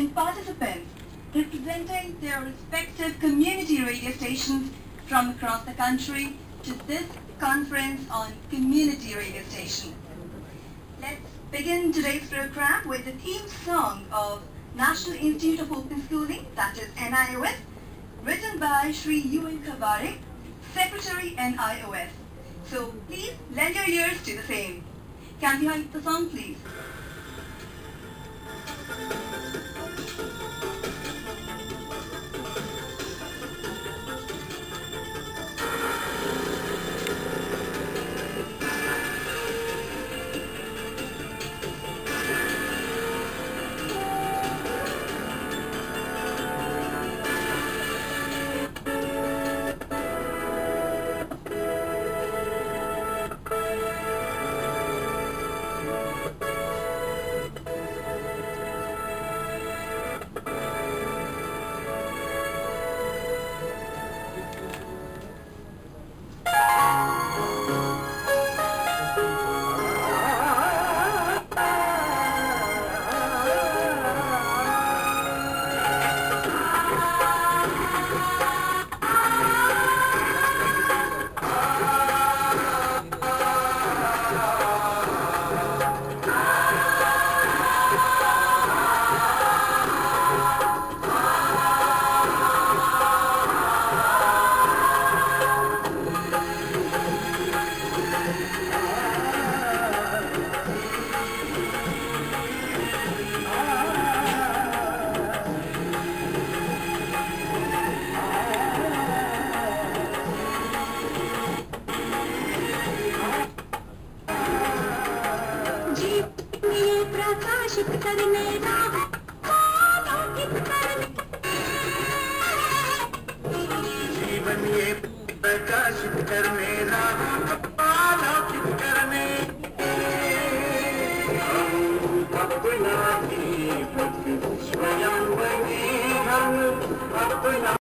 and participants representing their respective community radio stations from across the country to this conference on community radio station. Let's begin today's program with the theme song of National Institute of Open Schooling, that is NIOS, written by Sri U.N. Khaware, Secretary NIOS. So please lend your ears to the same. Can we have the song please? अपना ही स्वयं बने हम। अपना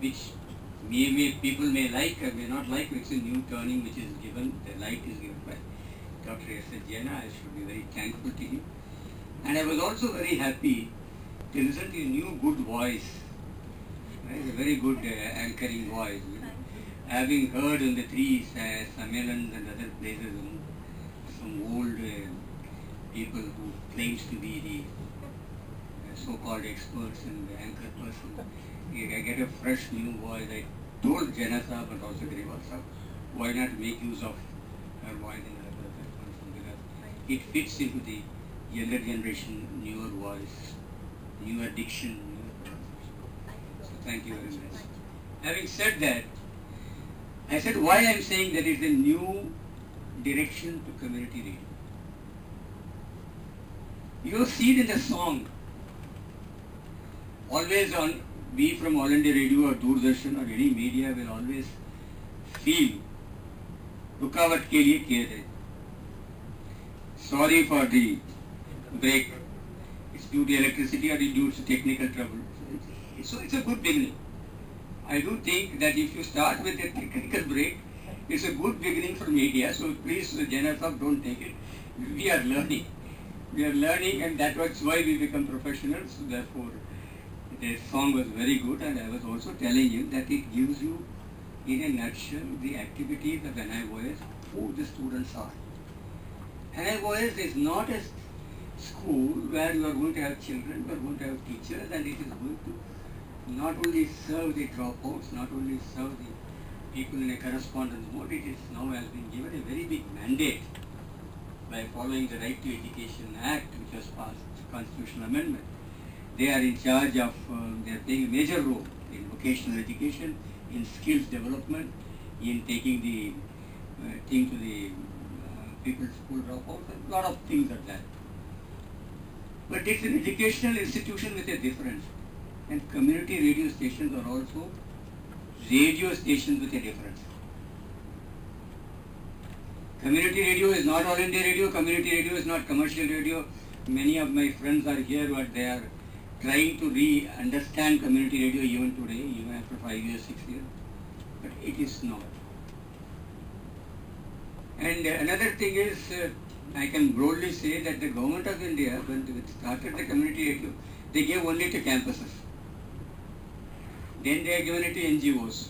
which may, may people may like or may not like, it's a new turning which is given, the light is given by Dr. S. Jena. I should be very thankful to him. And I was also very happy to listen to a new good voice. Right? A very good uh, anchoring voice. You know. Having heard in the three uh, Sammelans and other places, you know, some old uh, people who claims to be the uh, so-called experts and the anchor person. I get a fresh new voice. I told Jena Saab and also Grewal Saab, why not make use of her voice in her platform because it fits into the younger generation, newer voice, newer diction, newer pronunciation. So thank you very much. Having said that, I said why I am saying that it's a new direction to community radio. You see it in the song. Always on we from All India Radio or Doordarshan or any media will always feel रुकावट के लिए किए थे Sorry for the break. It's due to electricity or due to technical trouble. So it's a good beginning. I do think that if you start with a technical break, it's a good beginning for media. So please, Jana Sahib, don't take it. We are learning. We are learning and that was why we become professionals. So therefore, the song was very good and I was also telling you that it gives you in a nutshell the activities of NIOS, who the students are. NIOS is not a school where you are going to have children, you are going to have teachers and it is going to not only serve the dropouts, not only serve the people in a correspondence mode, it is now has been given a very big mandate by following the Right to Education Act which was passed, constitutional amendment. They are in charge of, uh, they are playing a major role in vocational education, in skills development, in taking the uh, thing to the uh, people's school dropouts, a lot of things are there. But it's an educational institution with a difference. And community radio stations are also radio stations with a difference. Community radio is not all India radio, community radio is not commercial radio. Many of my friends are here but they are trying to re-understand community radio even today, even after five years, six years. But it is not. And another thing is, uh, I can broadly say that the government of India, when they started the community radio, they gave only to campuses. Then they are given it to NGOs.